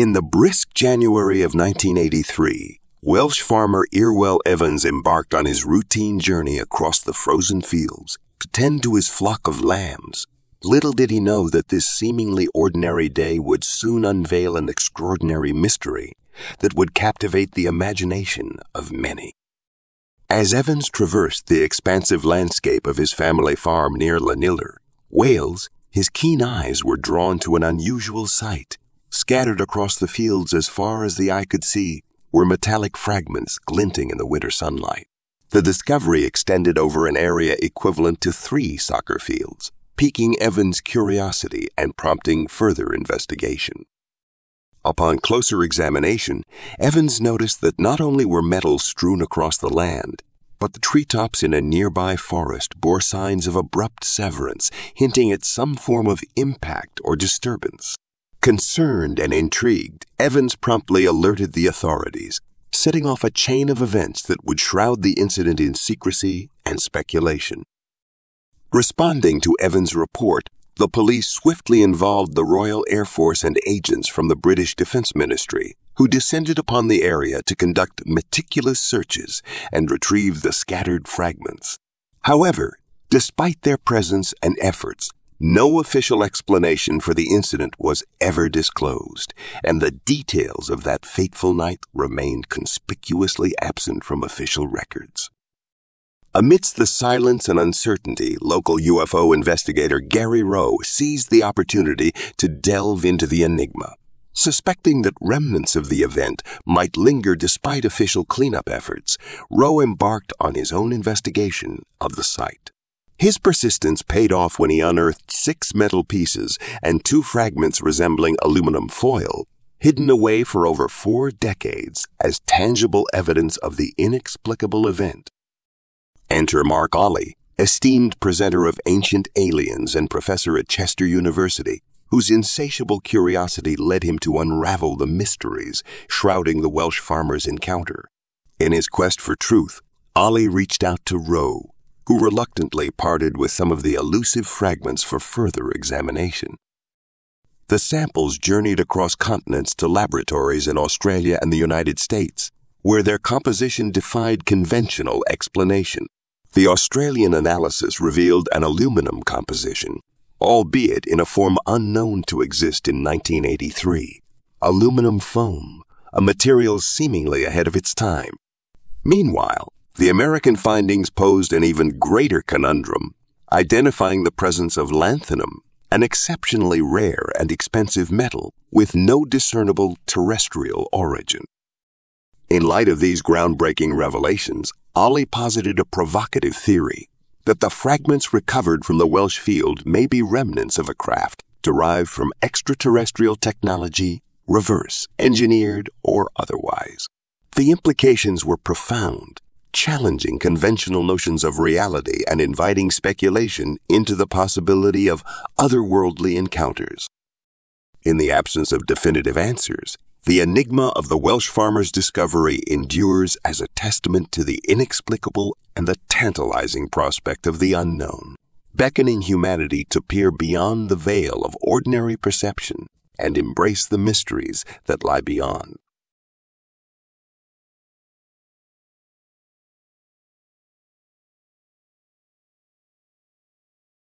In the brisk January of 1983, Welsh farmer Irwel Evans embarked on his routine journey across the frozen fields to tend to his flock of lambs. Little did he know that this seemingly ordinary day would soon unveil an extraordinary mystery that would captivate the imagination of many. As Evans traversed the expansive landscape of his family farm near Llanilder, Wales, his keen eyes were drawn to an unusual sight. Scattered across the fields as far as the eye could see were metallic fragments glinting in the winter sunlight. The discovery extended over an area equivalent to three soccer fields, piquing Evans' curiosity and prompting further investigation. Upon closer examination, Evans noticed that not only were metals strewn across the land, but the treetops in a nearby forest bore signs of abrupt severance, hinting at some form of impact or disturbance. Concerned and intrigued, Evans promptly alerted the authorities, setting off a chain of events that would shroud the incident in secrecy and speculation. Responding to Evans' report, the police swiftly involved the Royal Air Force and agents from the British Defense Ministry, who descended upon the area to conduct meticulous searches and retrieve the scattered fragments. However, despite their presence and efforts, no official explanation for the incident was ever disclosed, and the details of that fateful night remained conspicuously absent from official records. Amidst the silence and uncertainty, local UFO investigator Gary Rowe seized the opportunity to delve into the enigma. Suspecting that remnants of the event might linger despite official cleanup efforts, Rowe embarked on his own investigation of the site. His persistence paid off when he unearthed six metal pieces and two fragments resembling aluminum foil, hidden away for over four decades as tangible evidence of the inexplicable event. Enter Mark Olly, esteemed presenter of Ancient Aliens and professor at Chester University, whose insatiable curiosity led him to unravel the mysteries shrouding the Welsh farmer's encounter. In his quest for truth, Olly reached out to Rowe, who reluctantly parted with some of the elusive fragments for further examination. The samples journeyed across continents to laboratories in Australia and the United States, where their composition defied conventional explanation. The Australian analysis revealed an aluminum composition, albeit in a form unknown to exist in 1983. Aluminum foam, a material seemingly ahead of its time. Meanwhile, the American findings posed an even greater conundrum, identifying the presence of lanthanum, an exceptionally rare and expensive metal with no discernible terrestrial origin. In light of these groundbreaking revelations, Olly posited a provocative theory that the fragments recovered from the Welsh field may be remnants of a craft derived from extraterrestrial technology, reverse, engineered, or otherwise. The implications were profound, challenging conventional notions of reality and inviting speculation into the possibility of otherworldly encounters. In the absence of definitive answers, the enigma of the Welsh farmer's discovery endures as a testament to the inexplicable and the tantalizing prospect of the unknown, beckoning humanity to peer beyond the veil of ordinary perception and embrace the mysteries that lie beyond.